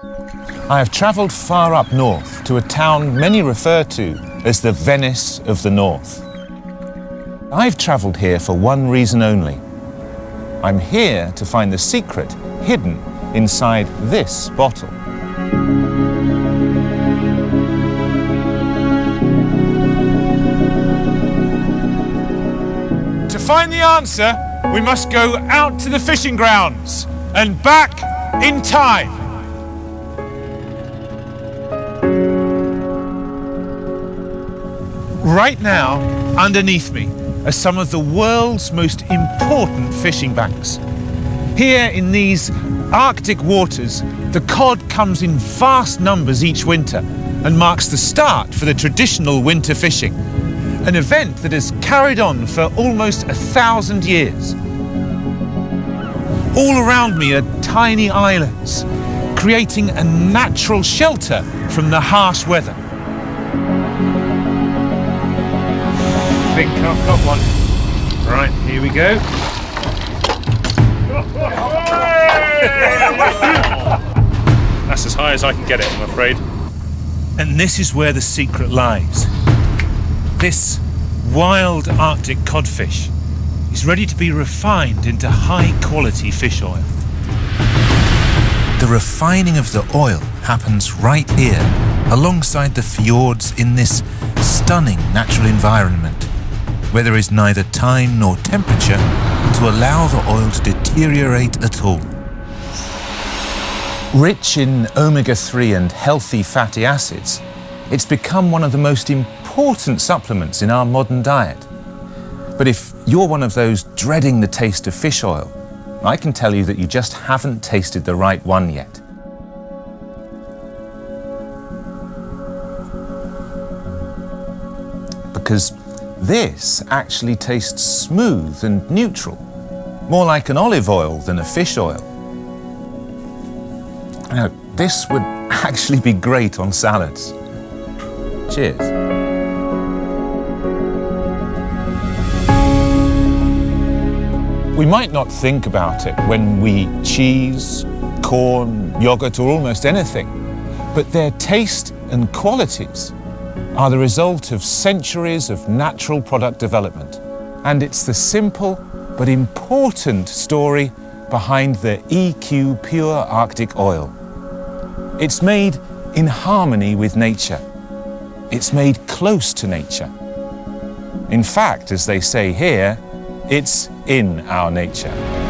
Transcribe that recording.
I have travelled far up north to a town many refer to as the Venice of the North. I've travelled here for one reason only. I'm here to find the secret hidden inside this bottle. To find the answer, we must go out to the fishing grounds and back in time. Right now, underneath me, are some of the world's most important fishing banks. Here in these Arctic waters, the cod comes in vast numbers each winter and marks the start for the traditional winter fishing, an event that has carried on for almost a thousand years. All around me are tiny islands, creating a natural shelter from the harsh weather. Think I've got one. Right, here we go. That's as high as I can get it, I'm afraid. And this is where the secret lies. This wild Arctic codfish is ready to be refined into high quality fish oil. The refining of the oil happens right here, alongside the fjords in this stunning natural environment, where there is neither time nor temperature to allow the oil to deteriorate at all. Rich in omega 3 and healthy fatty acids, it's become one of the most important supplements in our modern diet. But if you're one of those dreading the taste of fish oil, I can tell you that you just haven't tasted the right one yet. Because this actually tastes smooth and neutral, more like an olive oil than a fish oil. Now, this would actually be great on salads. Cheers. We might not think about it when we eat cheese, corn, yogurt, or almost anything, but their taste and qualities are the result of centuries of natural product development. And it's the simple but important story behind the EQ Pure Arctic Oil. It's made in harmony with nature. It's made close to nature. In fact, as they say here, it's in our nature.